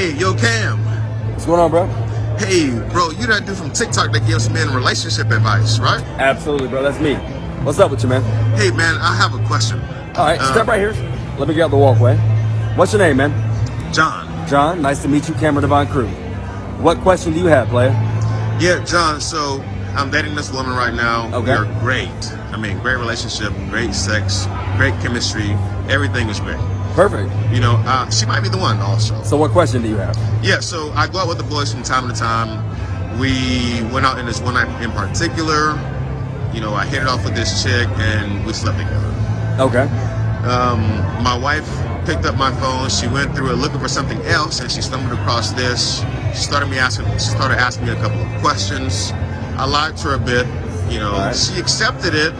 Hey, yo, Cam. What's going on, bro? Hey, bro, you that dude from TikTok that gives men relationship advice, right? Absolutely, bro. That's me. What's up with you, man? Hey, man, I have a question. All right, Uh, step right here. Let me get out the walkway. What's your name, man? John. John. Nice to meet you, Cameron Devon Crew. What question do you have, player? Yeah, John. So I'm dating this woman right now. Okay. We're great. I mean, great relationship, great sex, great chemistry. Everything is great. Perfect. You know, uh, she might be the one also. So, what question do you have? Yeah, so I go out with the boys from time to time. We went out in this one night in particular. You know, I hit it off with this chick and we slept together. Okay. Um, my wife picked up my phone. She went through it looking for something else, and she stumbled across this. She started me asking. She started asking me a couple of questions. I lied to her a bit. You know, right. she accepted it,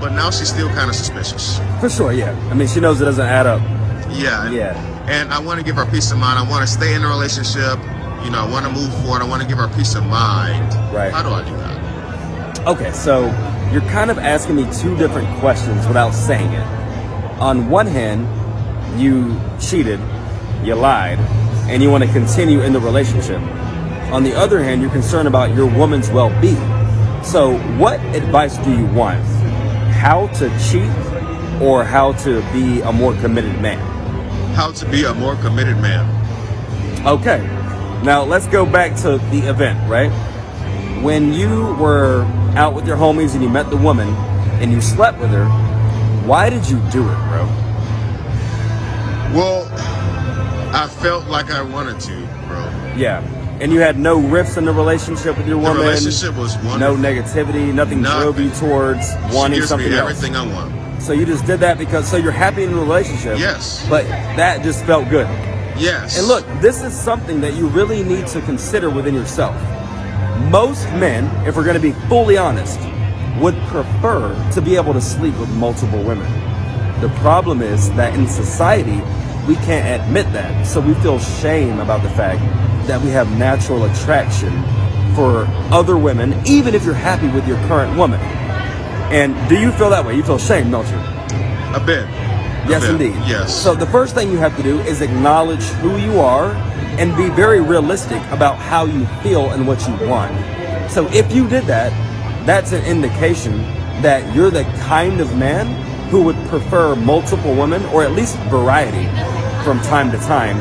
but now she's still kind of suspicious. For sure, yeah. I mean, she knows it doesn't add up. Yeah. and- Yeah. And I want to give her peace of mind. I want to stay in the relationship. You know, I want to move forward. I want to give her peace of mind. Right. How do I do that? Okay, so you're kind of asking me two different questions without saying it. On one hand, you cheated, you lied, and you want to continue in the relationship. On the other hand, you're concerned about your woman's well being. So, what advice do you want? How to cheat or how to be a more committed man? How to be a more committed man? Okay. Now let's go back to the event, right? When you were out with your homies and you met the woman and you slept with her, why did you do it, bro? Well, I felt like I wanted to, bro. Yeah. And you had no rifts in the relationship with your The woman. relationship was no negativity, nothing Nothing. drove you towards She wanting gives something me else. everything I want. So you just did that because so you're happy in the relationship. Yes. But that just felt good. Yes. And look, this is something that you really need to consider within yourself. Most men, if we're going to be fully honest, would prefer to be able to sleep with multiple women. The problem is that in society, we can't admit that. So we feel shame about the fact that we have natural attraction for other women, even if you're happy with your current woman. And do you feel that way? You feel shame, don't you? a bit. A Yes, bit. indeed. Yes. So the first thing you have to do is acknowledge who you are and be very realistic about how you feel and what you want. So if you did that, that's an indication that you're the kind of man who would prefer multiple women or at least variety from time to time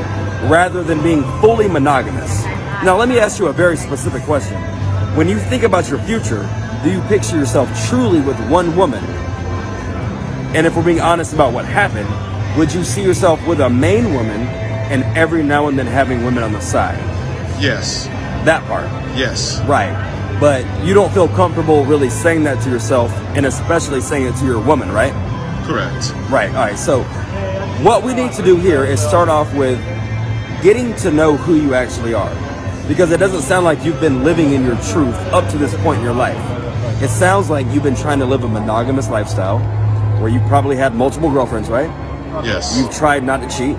rather than being fully monogamous. Now let me ask you a very specific question. When you think about your future, do you picture yourself truly with one woman and if we're being honest about what happened, would you see yourself with a main woman and every now and then having women on the side? yes. That part. Yes. Right. But you don't feel comfortable really saying that to yourself and especially saying it to your woman, right? Correct. Right. All right. So what we need to do here is start off with getting to know who you actually are. Because it doesn't sound like you've been living in your truth up to this point in your life. It sounds like you've been trying to live a monogamous lifestyle where you probably had multiple girlfriends, right? Yes. You've tried not to cheat.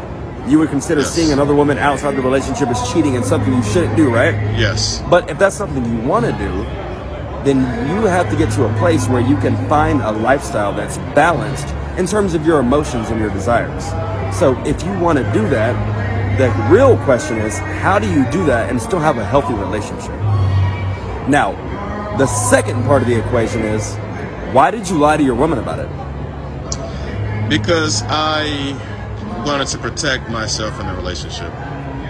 You would consider Yes. seeing another woman outside the relationship as cheating and something you shouldn't do, right? yes. But if that's something you want to do, then you have to get to a place where you can find a lifestyle that's balanced in terms of your emotions and your desires. So if you want to do that, the real question is how do you do that and still have a healthy relationship? Now, the second part of the equation is why did you lie to your woman about it? Because I wanted to protect myself in the relationship.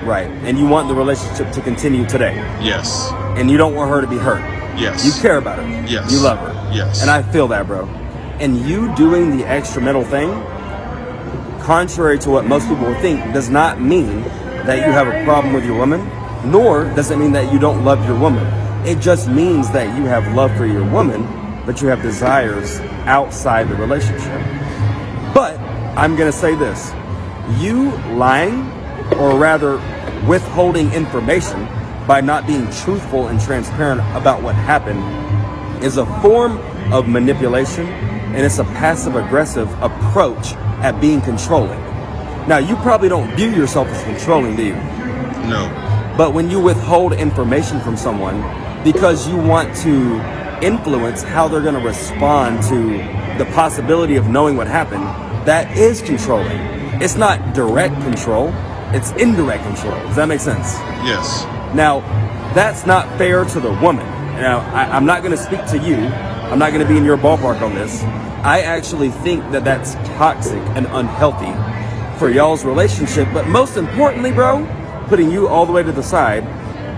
Right. And you want the relationship to continue today. Yes. And you don't want her to be hurt. Yes. You care about her. Yes. You love her. Yes. And I feel that, bro. And you doing the extramental thing, contrary to what most people think, does not mean that you have a problem with your woman, nor does it mean that you don't love your woman. It just means that you have love for your woman, but you have desires outside the relationship. But I'm going to say this you lying, or rather withholding information by not being truthful and transparent about what happened, is a form of manipulation and it's a passive aggressive approach at being controlling. Now, you probably don't view yourself as controlling, do you? No. But when you withhold information from someone because you want to influence how they're going to respond to the possibility of knowing what happened, that is controlling. It's not direct control, It's indirect control. Does that make sense? Yes. Now, that's not fair to the woman. Now, I, I'm not going to speak to you. I'm not going to be in your ballpark on this. I actually think that that's toxic and unhealthy for y'all's relationship. But most importantly, bro, putting you all the way to the side,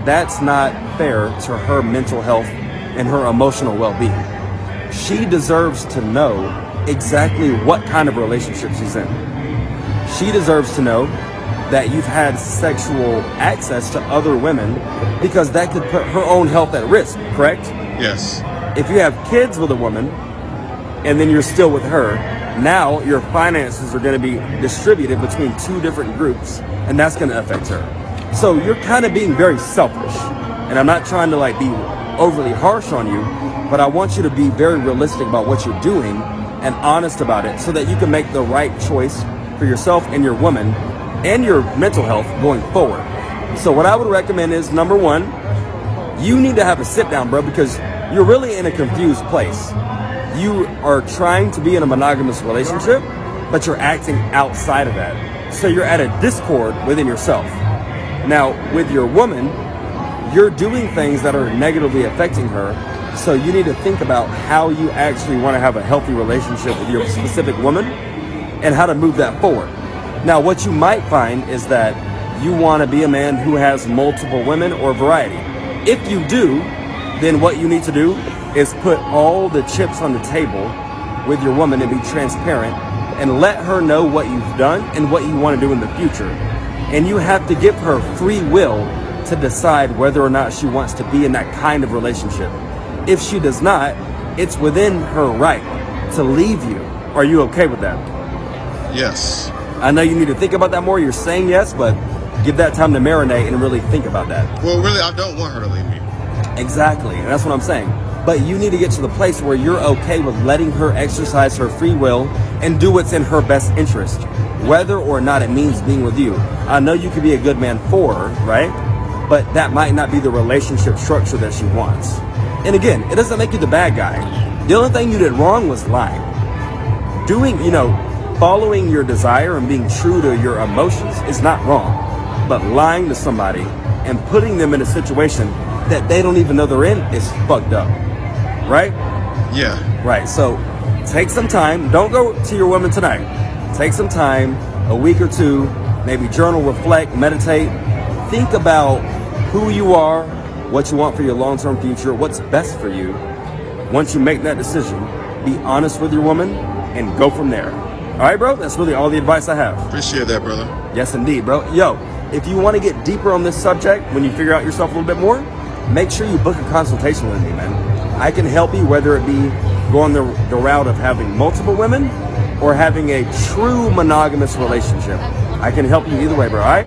that's not fair to her mental health and her emotional well being. She deserves to know exactly what kind of relationship she's in. She deserves to know that you've had sexual access to other women because that could put her own health at risk, correct? Yes. If you have kids with a woman and then you're still with her, now your finances are going to be distributed between two different groups and that's going to affect her. So you're kind of being very selfish. And I'm not trying to like be overly harsh on you, but I want you to be very realistic about what you're doing and honest about it so that you can make the right choice for yourself and your woman and your mental health going forward. So what I would recommend is number one, you need to have a sit down, bro, because you're really in a confused place. You are trying to be in a monogamous relationship, but you're acting outside of that. So you're at a discord within yourself. Now, with your woman, you're doing things that are negatively affecting her. So you need to think about how you actually want to have a healthy relationship with your specific woman and how to move that forward. Now, what you might find is that you want to be a man who has multiple women or variety. If you do, then what you need to do is put all the chips on the table with your woman and be transparent and let her know what you've done and what you want to do in the future. And you have to give her free will to decide whether or not she wants to be in that kind of relationship. If she does not, it's within her right to leave you. Are you okay with that? Yes. I know you need to think about that more. You're saying yes, but give that time to marinate and really think about that. Well, really, I don't want her to leave me. Exactly. And that's what I'm saying. But you need to get to the place where you're okay with letting her exercise her free will and do what's in her best interest, whether or not it means being with you. I know you could be a good man for her, right? But that might not be the relationship structure that she wants. And again, it doesn't make you the bad guy. The only thing you did wrong was lying. Doing, you know, following your desire and being true to your emotions is not wrong. But lying to somebody and putting them in a situation that they don't even know they're in is fucked up. Right? Yeah. Right. So take some time. Don't go to your woman tonight. Take some time, a week or two, maybe journal, reflect, meditate. Think about who you are, what you want for your long term future, what's best for you. Once you make that decision, be honest with your woman and go from there. All right, bro? That's really all the advice I have. Appreciate that, brother. Yes, indeed, bro. Yo, if you want to get deeper on this subject, when you figure out yourself a little bit more, make sure you book a consultation with me, man. I can help you whether it be going the, the route of having multiple women or having a true monogamous relationship. I can help you either way, bro, all right?